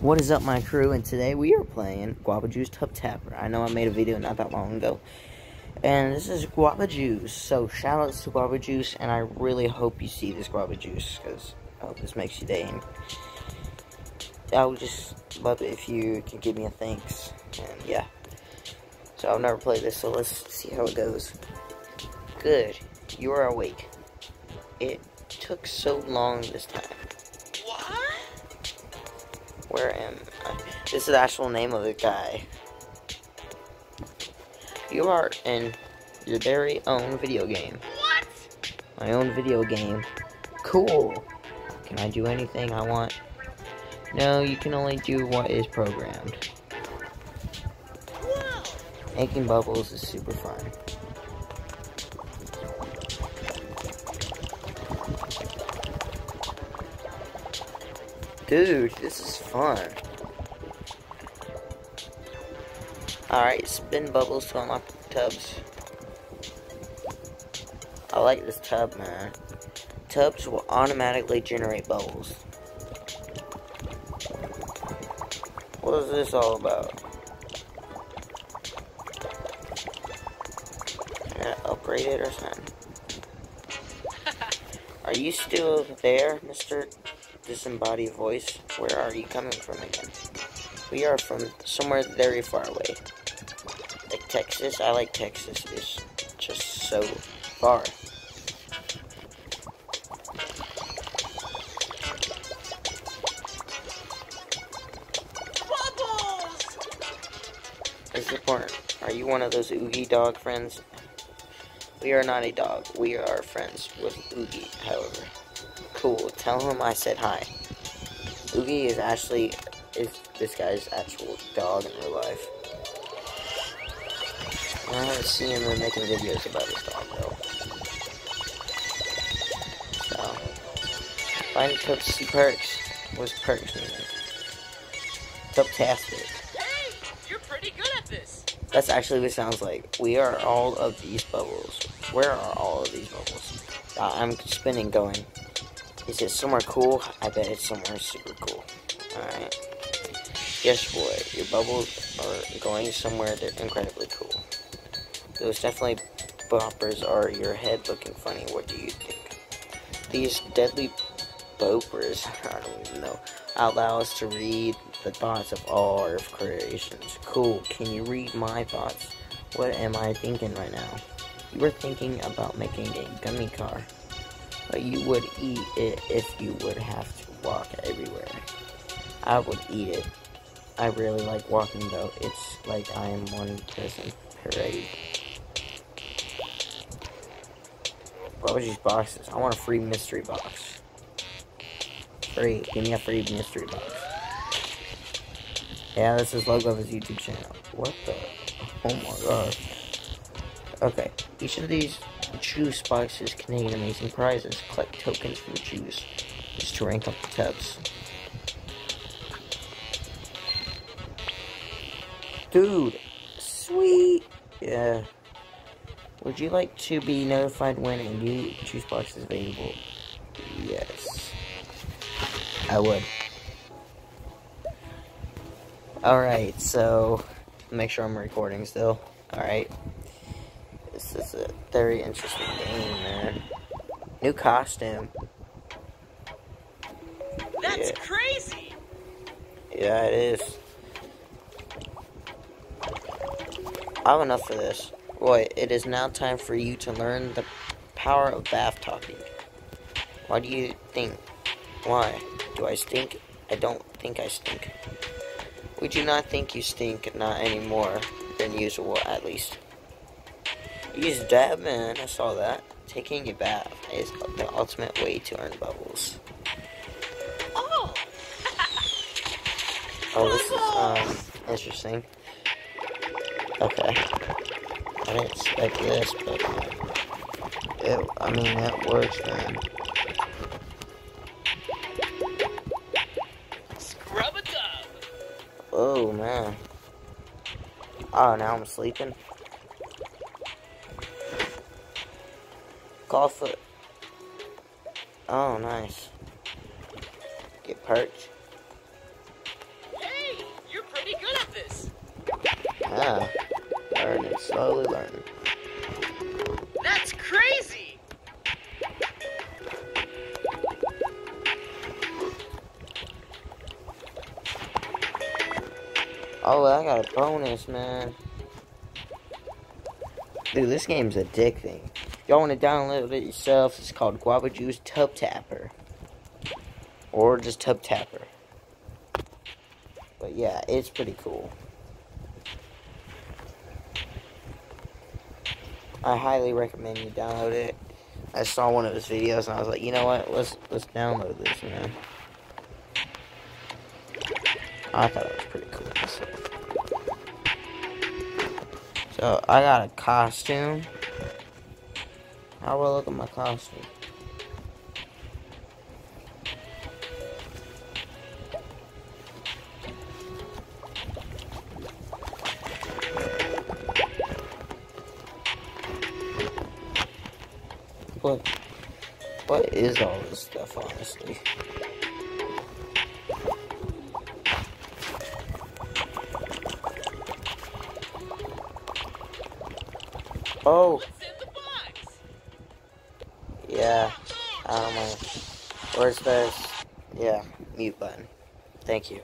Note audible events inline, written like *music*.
What is up, my crew? And today we are playing Guava Juice Tub Tapper. I know I made a video not that long ago. And this is Guava Juice. So, shout outs to Guava Juice. And I really hope you see this Guava Juice. Because I hope this makes your day. I would just love it if you could give me a thanks. And yeah. So, I've never played this. So, let's see how it goes. Good. You are awake. It took so long this time. Where am I? This is the actual name of the guy. You are in your very own video game. What? My own video game. Cool. Can I do anything I want? No, you can only do what is programmed. Wow. Making bubbles is super fun. Dude, this is fun. Alright, spin bubbles to unlock the tubs. I like this tub, man. Tubs will automatically generate bubbles. What is this all about? Can I upgrade it or something? *laughs* Are you still there, Mr disembodied voice. Where are you coming from again? We are from somewhere very far away. Like Texas? I like Texas. It's just so far. Is important. Are you one of those Oogie dog friends? We are not a dog. We are friends with Oogie, however. Cool. Tell him I said hi. Oogie is actually is this guy's actual dog in real life. I haven't seen him making videos about his dog though. So find Toad see perks. What's perks mean? Tubtastic. Hey, you're pretty good at this. That's actually what it sounds like. We are all of these bubbles. Where are all of these bubbles? Uh, I'm spinning going. Is it somewhere cool? I bet it's somewhere super cool. Alright. Guess what? Your bubbles are going somewhere that are incredibly cool. Those definitely boppers are your head looking funny. What do you think? These deadly boppers, *laughs* I don't even know, allow us to read the thoughts of all our creations. Cool. Can you read my thoughts? What am I thinking right now? You were thinking about making a gummy car. But you would eat it if you would have to walk everywhere. I would eat it. I really like walking though. It's like I am one person parade. What was these boxes? I want a free mystery box. Free. Give me a free mystery box. Yeah, this is logo of his YouTube channel. What the? Oh my god. Okay. Each of these juice boxes contain amazing prizes. Collect tokens from the juice just to rank up the tubs. Dude, sweet. Yeah. Would you like to be notified when a new juice box is available? Yes. I would. Alright, so make sure I'm recording still. Alright. This is a very interesting game, man. New costume. That's Yeah. crazy. Yeah, it is. I have enough of this. Roi, it is now time for you to learn the power of bath talking. Why do you think? Why? Do I stink? I don't think I stink. We do not think you stink, not any more than usual, at least. Use dab, man. I saw that. Taking a bath is the ultimate way to earn bubbles. Oh, *laughs* Oh, this is, um, interesting. Okay. I didn't expect this, but, it, I mean, that works, man. scrub a dub. Oh, man. Oh, now I'm sleeping. Claw foot. Oh, nice. Get perch. Hey, you're pretty good at this. Yeah, learning, slowly learning. That's crazy. Oh, I got a bonus, man. Dude, this game's addicting. Y'all want to download it yourself? It's called Guava Juice Tub Tapper. Or just Tub Tapper. But yeah, it's pretty cool. I highly recommend you download it. I saw one of his videos and I was like, you know what? Let's let's download this, man. I thought it was pretty cool. So, so I got a costume. How will I look at my costume? What? What is all this stuff, honestly? Oh, yeah. Don't. Where's this? Yeah, mute button. Thank you.